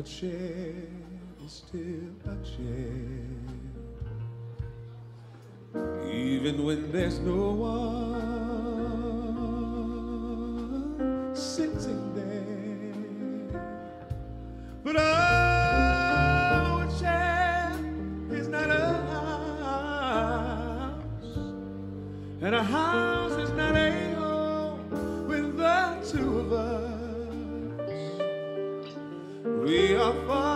A chair is still a chair. Even when there's no one sitting there. But a chair is not a house. And a house is not a We are far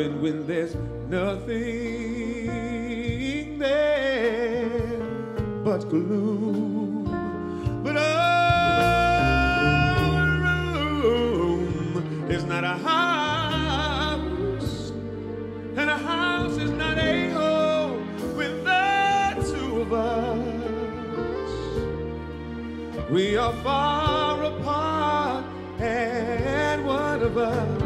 Even when there's nothing there but gloom. But our room is not a house, and a house is not a home with the two of us. We are far apart, and one of us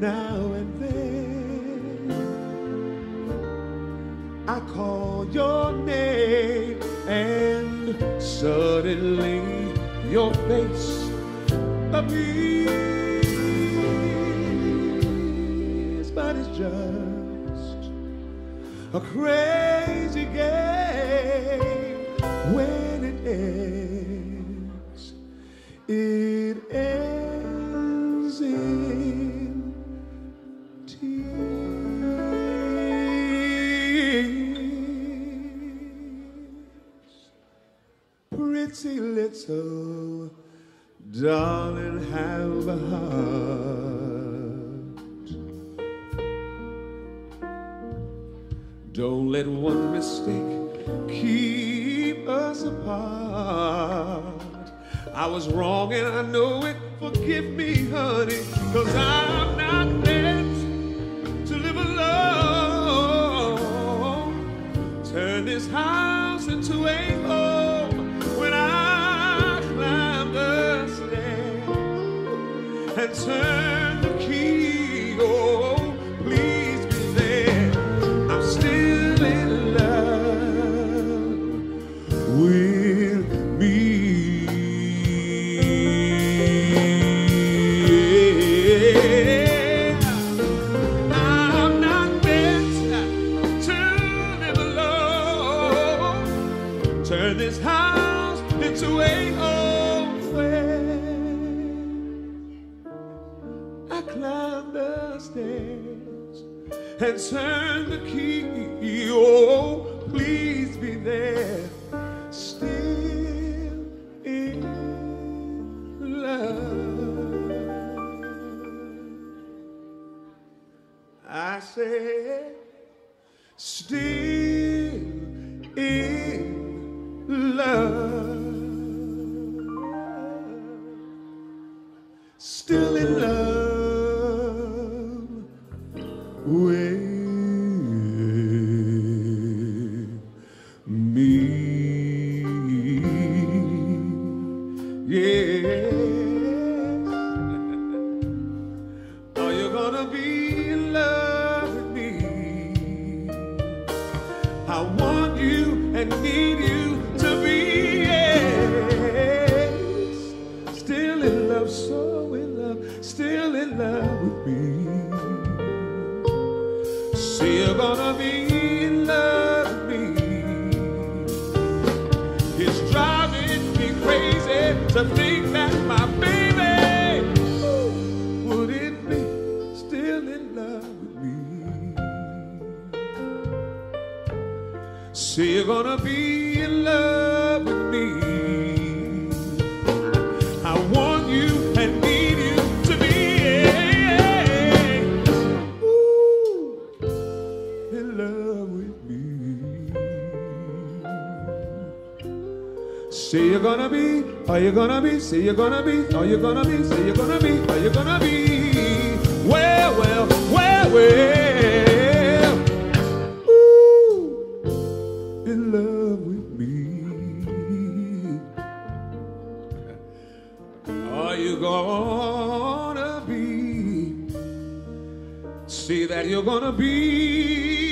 Now and then, I call your name, and suddenly your face appears, but it's just a crazy game when it ends. It ends in Little darling, have a heart. Don't let one mistake keep us apart. I was wrong and I know it. Forgive me, honey, cause I'm not meant to live alone. Turn this house Turn the key. Oh, please be said I'm still in love with me. I'm not better to never turn this house into a home and turn the key. Oh, please be there. Still in love. I said, still in love. Yes. Are you gonna be in love with me? I want you and need you to be yes. Still in love, so in love, still in love with me. Say you're gonna be to think that my baby wouldn't be still in love with me. Say you're gonna be in love with me. I want you and need you to be in love with me. Say you're gonna be, are you gonna be? Say you're gonna be, are you gonna be? Say you're gonna be, are you gonna be? Well, well, well, well. Ooh, in love with me. Are you gonna be? Say that you're gonna be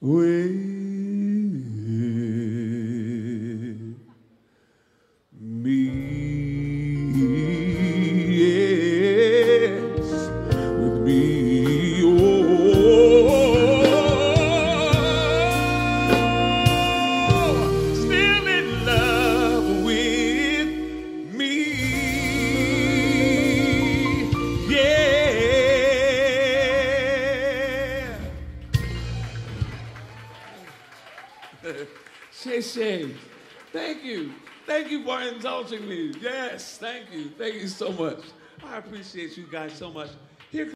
with Shay Shay, thank you. Thank you for indulging me. Yes, thank you. Thank you so much. I appreciate you guys so much. Here